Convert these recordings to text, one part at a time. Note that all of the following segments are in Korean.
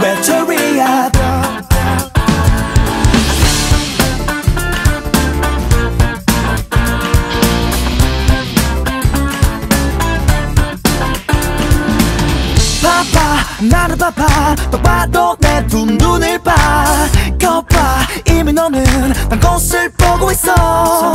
외톨이야 나를 바빠. 똑바로 내두 눈을 봐. 거봐 이미 너는 난 곳을 보고 있어.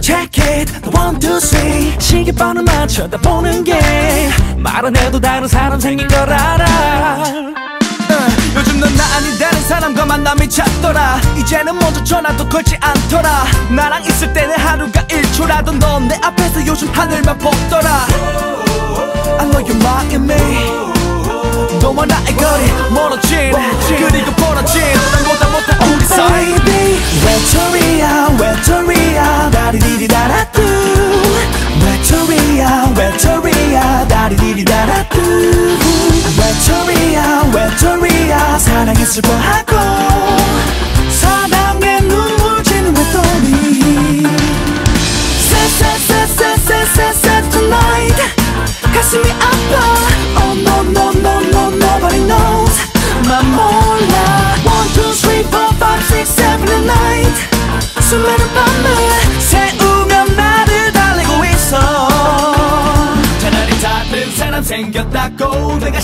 Check it one two three. 시계번호만 쳐다보는 게 말 안 해도 다른 사람 생긴 걸 알아. 어, 요즘 넌 나 아닌 다른 사람과 만남이 잦더라. 이제는 먼저 전화도 걸지 않더라. 나랑 있을 때는 하루가 1초라도 넌 내 앞에서 요즘 하늘만 보더라. I know you're mocking me 너와 나의 거리 멀어진 그리고 벌어진 보다 못한 우리 사이 Baby 외톨이야 외톨이야 다리디리다라뚜 외톨이야 외톨이야 다리디리다라뚜 외톨이야 외톨이야 사랑에 슬퍼하고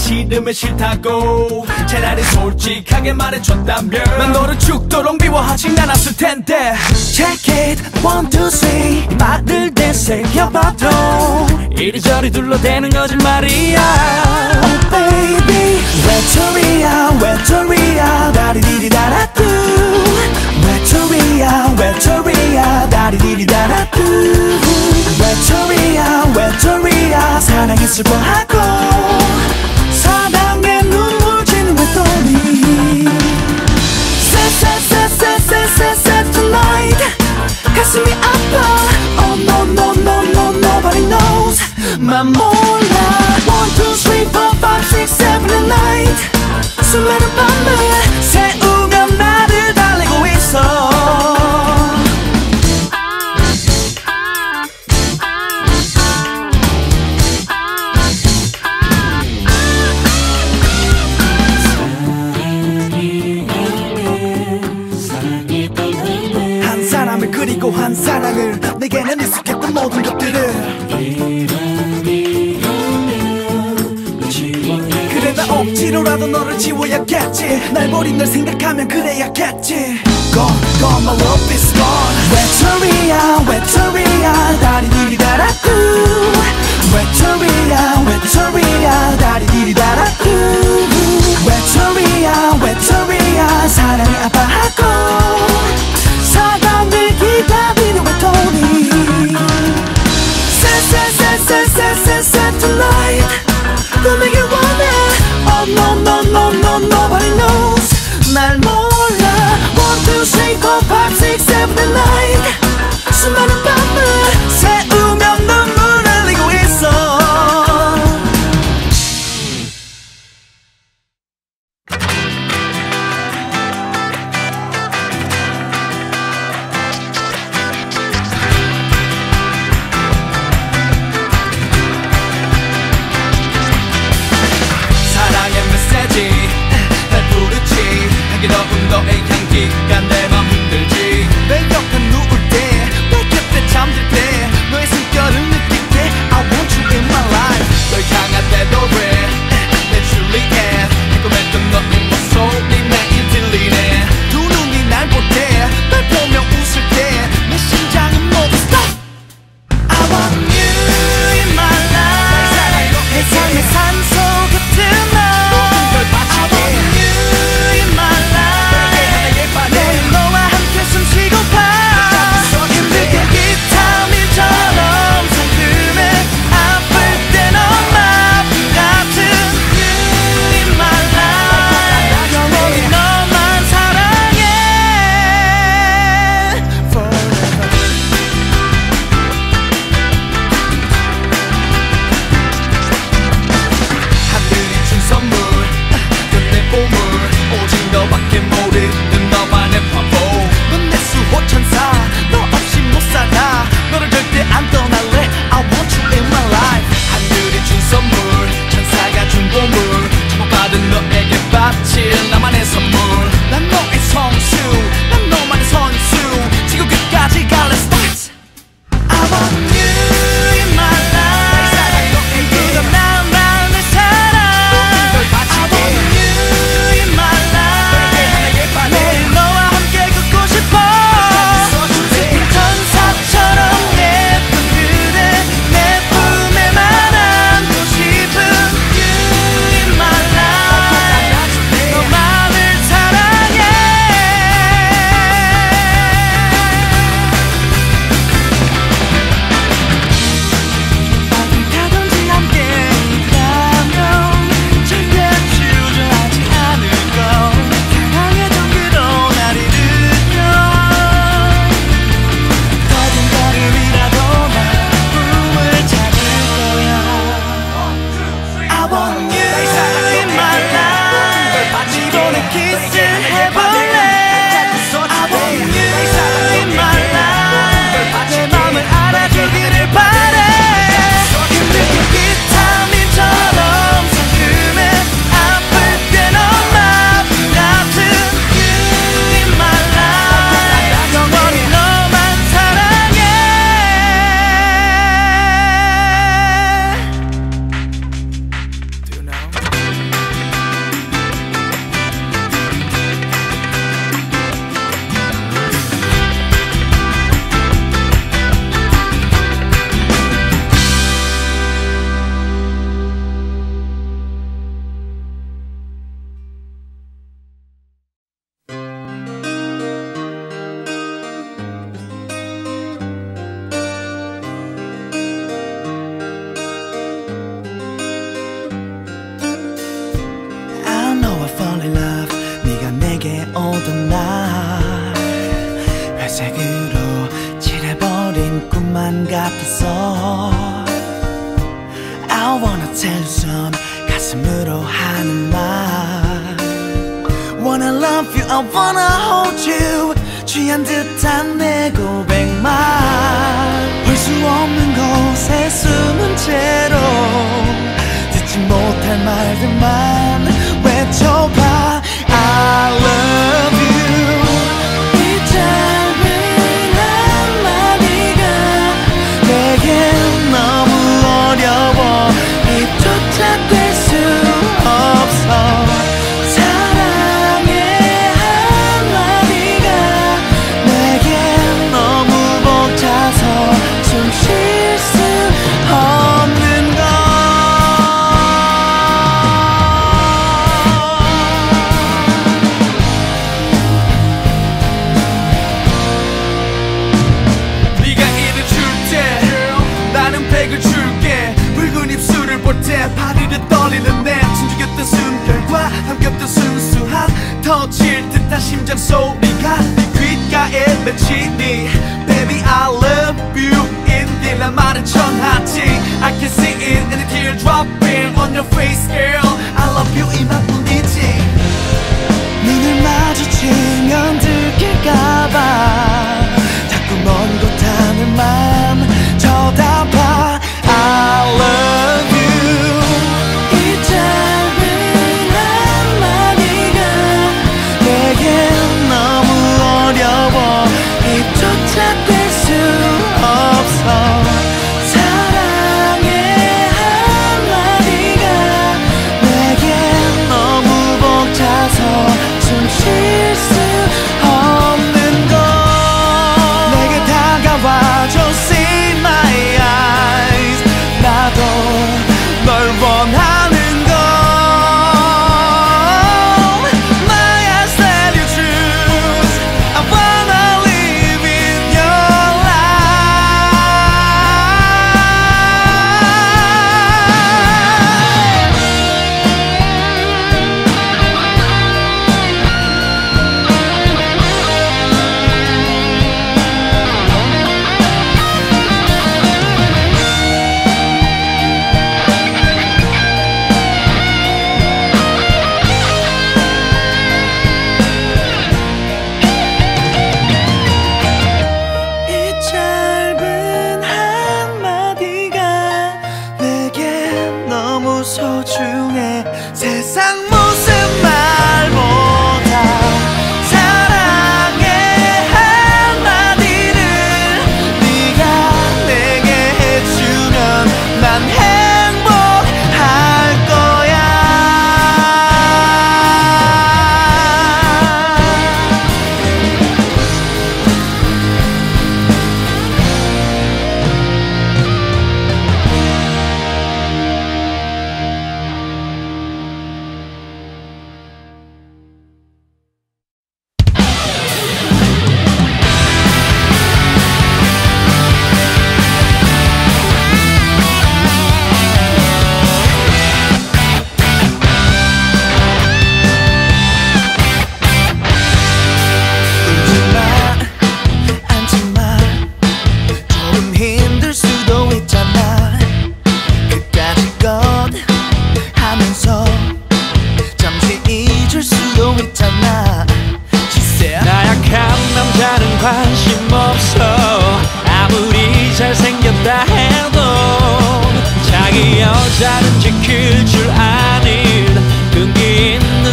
싫으면 싫다고. 차라리 솔직하게 말해줬다면. 난 너를 죽도록 미워하진 않았을 텐데. Check it. One two three. 말을 되새겨봐도. 이리저리 둘러대는 거짓말이야. Oh baby. 외톨이야 외톨이야 다리디리다라뚜 외톨이야 외톨이야 다리디리다라뚜 외톨이야 외톨이야 사랑에 슬퍼하고 가슴이 아파 Oh no no no no nobody knows 난 몰라 One two three four five six seven and nine 수많은 밤을 지워야겠지. 날 버린 널 생각하면 그래야겠지. Gone, gone, my love is gone. 외톨이야 갈색으로 칠해버린 꿈만 같았어 I wanna tell you some 가슴으로 하는 말 Wanna love you, I wanna hold you 취한 듯한 내 고백만 볼 수 없는 곳에 숨은 채로 듣지 못할 말들만 외쳐봐 I love you 순수한 터질 듯한 심장 소리가 네 귓가에 맺히니 Baby I love you 인딜란 말은 전하지 I can see it in the teardrop on your face girl I love you 이만뿐이지 눈을 마주치면 들킬까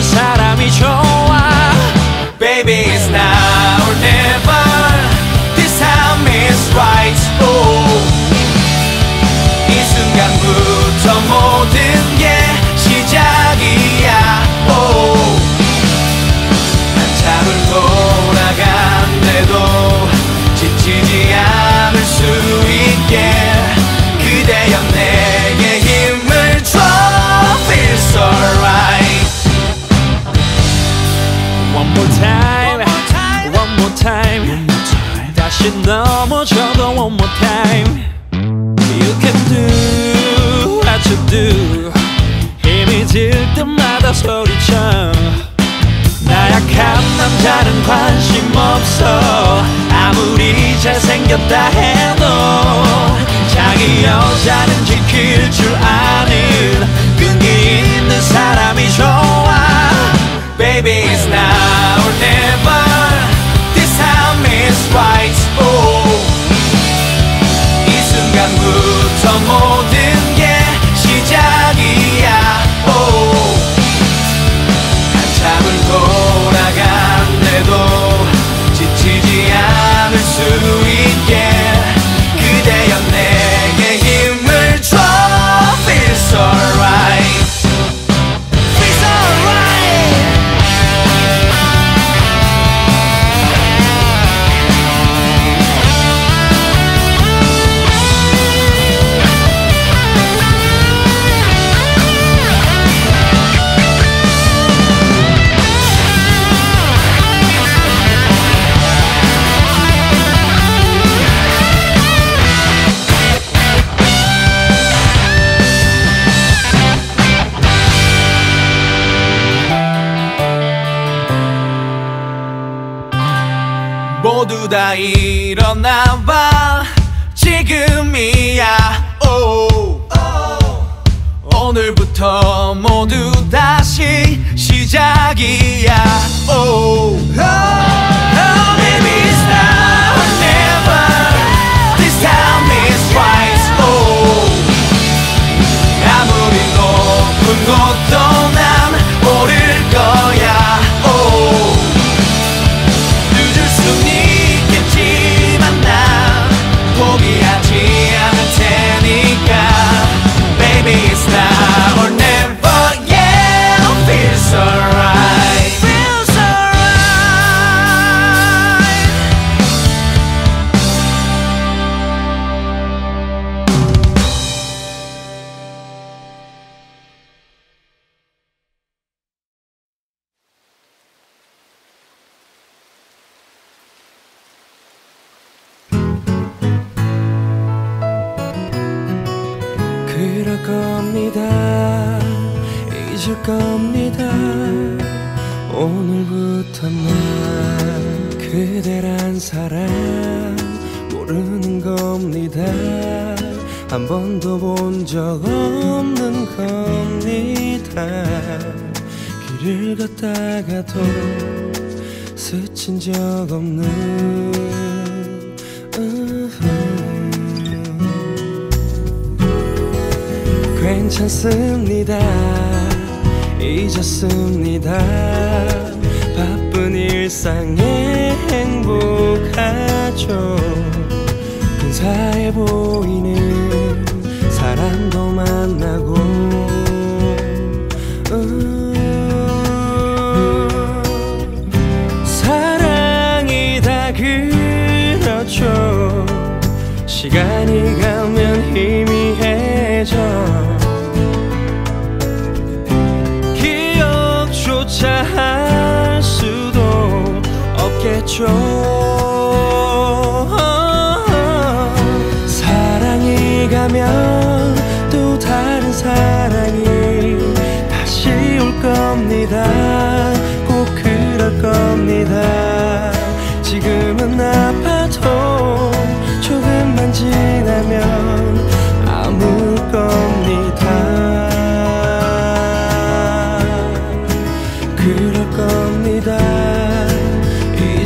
사람이 좋아 Baby it's now or never More time, one more time, 다시 넘어져도 one more time You can do what you do 힘이 들 때마다 소리쳐 나약한 남자는 관심 없어 아무리 잘생겼다 해도 이 여자는 지킬 줄 아는 Baby it's now or never This time is right oh. 이 순간부터 모든 다 일어나봐 지금이야 오. 오늘부터 모두 다시 시작이야 오. 겁니다. 오늘부터 난 그대란 사람 모르는 겁니다. 한 번도 본 적 없는 겁니다. 길을 걷다가도 스친 적 없는. 괜찮습니다 잊었습니다. 바쁜 일상에 행복하죠. 근사해 보이는 사람도 만나고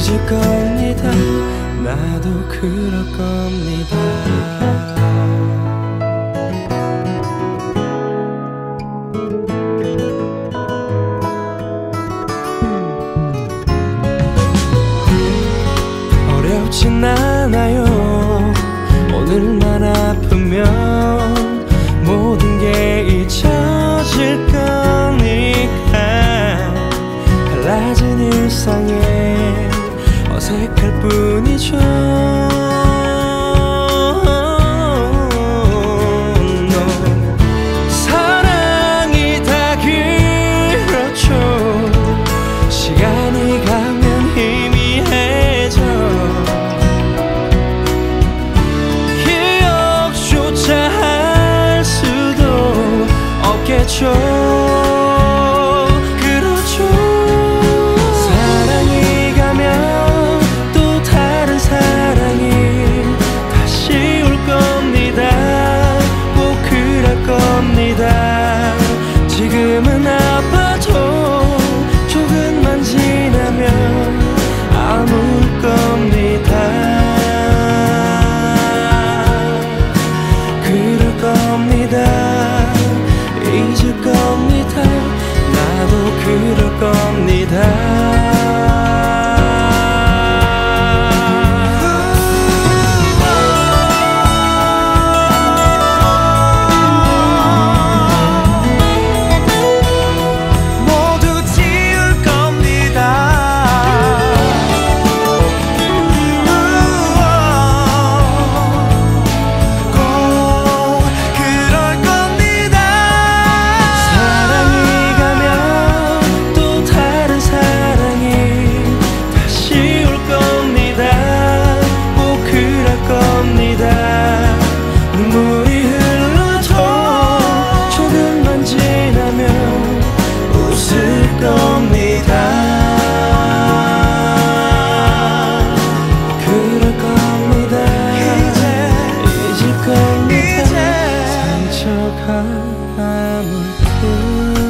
잊을 겁니다. 나도 그럴 겁니다. 어렵진 않아요. 오늘만 아프면 I'm a fool